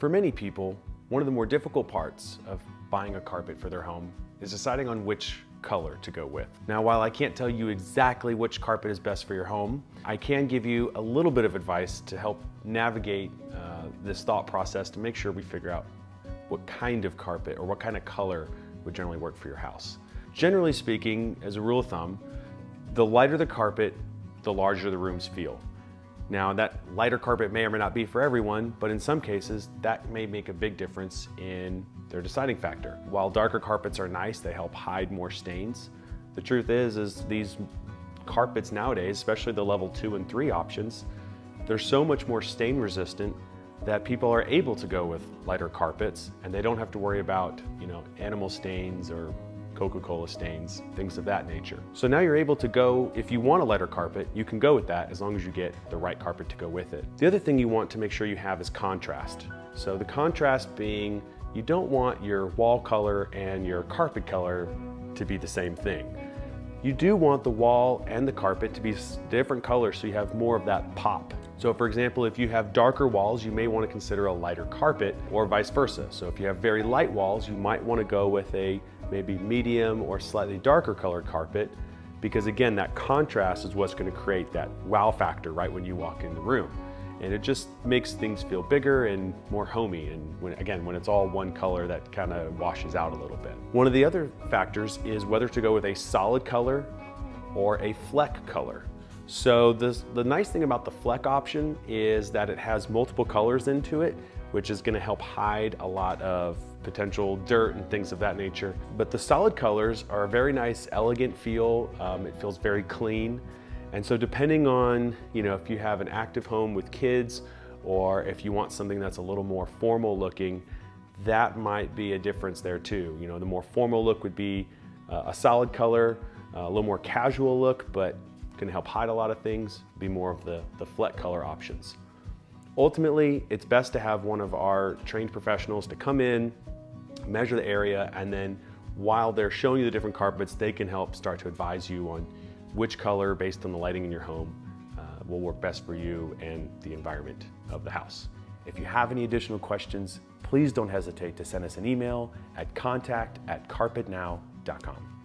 For many people, one of the more difficult parts of buying a carpet for their home is deciding on which color to go with. Now, while I can't tell you exactly which carpet is best for your home, I can give you a little bit of advice to help navigate uh, this thought process to make sure we figure out what kind of carpet or what kind of color would generally work for your house. Generally speaking, as a rule of thumb, the lighter the carpet, the larger the rooms feel. Now that lighter carpet may or may not be for everyone, but in some cases that may make a big difference in their deciding factor. While darker carpets are nice, they help hide more stains. The truth is, is these carpets nowadays, especially the level two and three options, they're so much more stain resistant that people are able to go with lighter carpets and they don't have to worry about, you know, animal stains or Coca-Cola stains, things of that nature. So now you're able to go, if you want a lighter carpet, you can go with that as long as you get the right carpet to go with it. The other thing you want to make sure you have is contrast. So the contrast being, you don't want your wall color and your carpet color to be the same thing. You do want the wall and the carpet to be different colors so you have more of that pop. So for example, if you have darker walls, you may want to consider a lighter carpet or vice versa. So if you have very light walls, you might want to go with a maybe medium or slightly darker colored carpet because again, that contrast is what's gonna create that wow factor right when you walk in the room. And it just makes things feel bigger and more homey. And when, again, when it's all one color, that kind of washes out a little bit. One of the other factors is whether to go with a solid color or a fleck color. So this, the nice thing about the fleck option is that it has multiple colors into it, which is gonna help hide a lot of potential dirt and things of that nature. But the solid colors are a very nice, elegant feel. Um, it feels very clean. And so depending on, you know, if you have an active home with kids or if you want something that's a little more formal looking, that might be a difference there too. You know, the more formal look would be uh, a solid color, uh, a little more casual look, but can help hide a lot of things, be more of the, the fleck color options. Ultimately, it's best to have one of our trained professionals to come in, measure the area, and then while they're showing you the different carpets, they can help start to advise you on which color, based on the lighting in your home, uh, will work best for you and the environment of the house. If you have any additional questions, please don't hesitate to send us an email at contact at carpetnow.com.